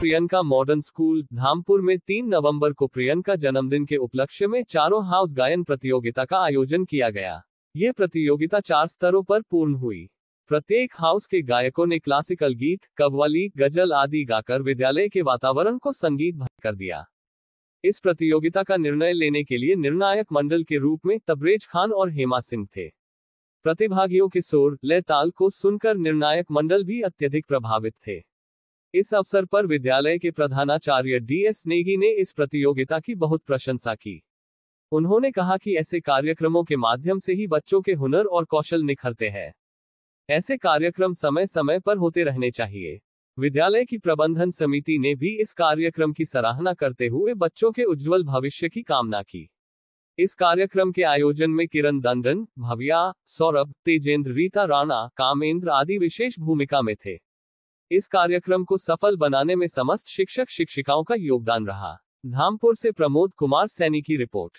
Priyanka modern school, Dhampur में 3 नवंबर को प्रियंका जन्मदिन के उपलक्ष्य में चारों हाउस गायन प्रतियोगिता का आयोजन किया गया। यह प्रतियोगिता चार स्तरों पर पूर्ण हुई। प्रत्येक हाउस के गायकों ने क्लासिकल गीत, कव्वाली, गज़ल आदि गाकर विद्यालय के वातावरण को संगीत भर कर दिया। इस प्रतियोगिता का निर्णय लेने के लिए निर्णायक मंडल के रूप में तबरेज खान और हेमा सिंह थे। प्रतिभागियों के शोर लय ताल को सुनकर निर्णायक मंडल भी अत्यधिक प्रभावित थे। इस अवसर पर विद्यालय के प्रधानाचार्य डी एस नेगी ने इस प्रतियोगिता की बहुत प्रशंसा की। उन्होंने कहा कि ऐसे कार्यक्रमों के माध्यम से ही बच्चों के हुनर और कौशल निखरते हैं। ऐसे कार्यक्रम समय समय पर होते रहने चाहिए। विद्यालय की प्रबंधन समिति ने भी इस कार्यक्रम की सराहना करते हुए बच्चों के उज्जवल भविष्य की कामना की। इस कार्यक्रम के आयोजन में किरण दंडन, भव्या, सौरभ, तेजेंद्र, रीता राणा, कामेंद्र आदि विशेष भूमिका में थे। इस कार्यक्रम को सफल बनाने में समस्त शिक्षक शिक्षिकाओं का योगदान रहा। धामपुर से प्रमोद कुमार सैनी की रिपोर्ट।